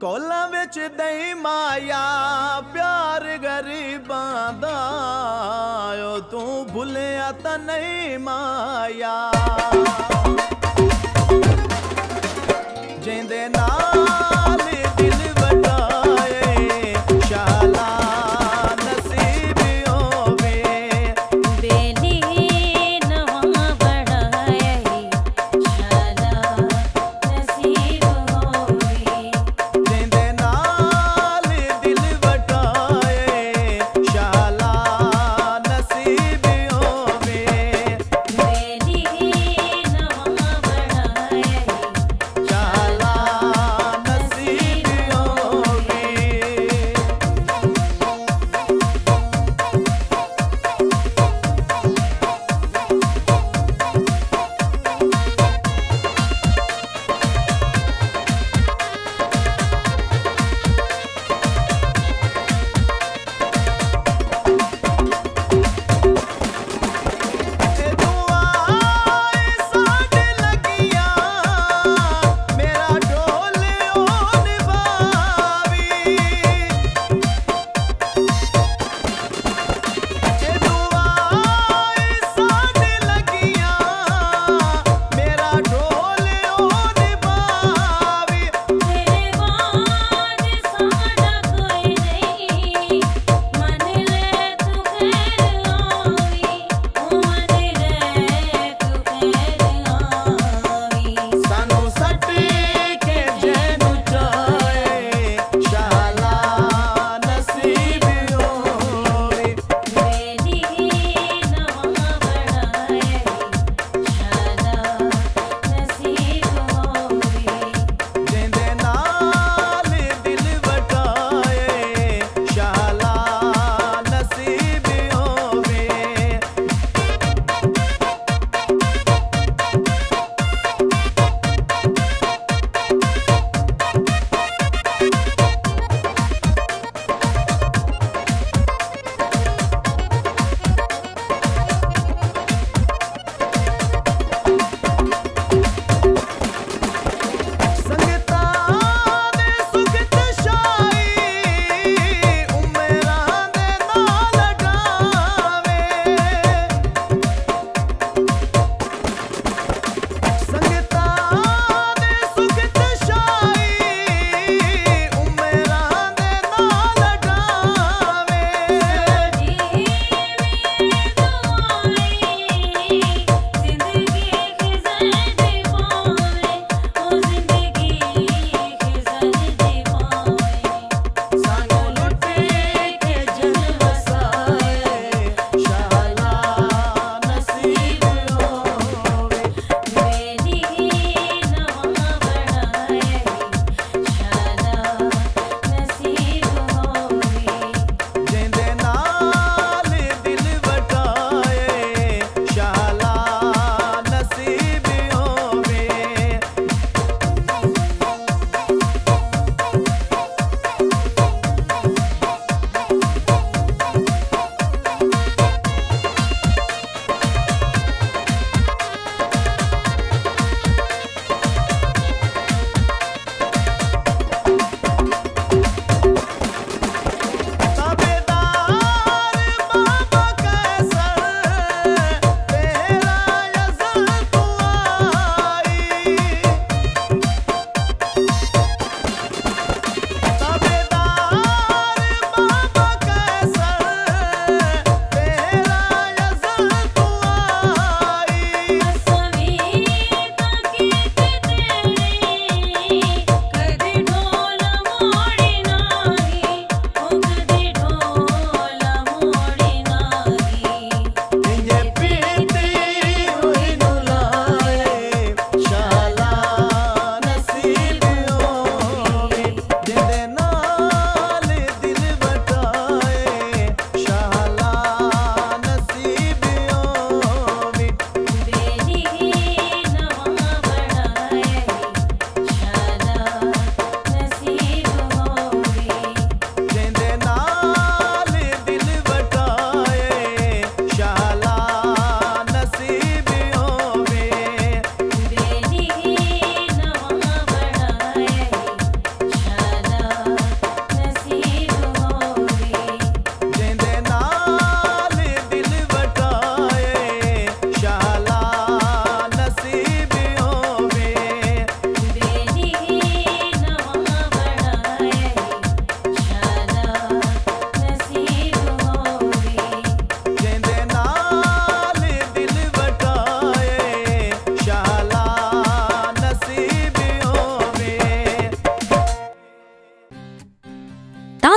ਕੋਲਾਂ ਵਿੱਚ ਦਈ ਮਾਇਆ, ਪਿਆਰ ਗਰੀਬਾਂ ਦਾ। ਓ ਤੂੰ ਭੁੱਲਿਆ ਤਾਂ ਨਹੀਂ ਮਾਇਆ। ਜਿੰਦੇ ਨਾਲ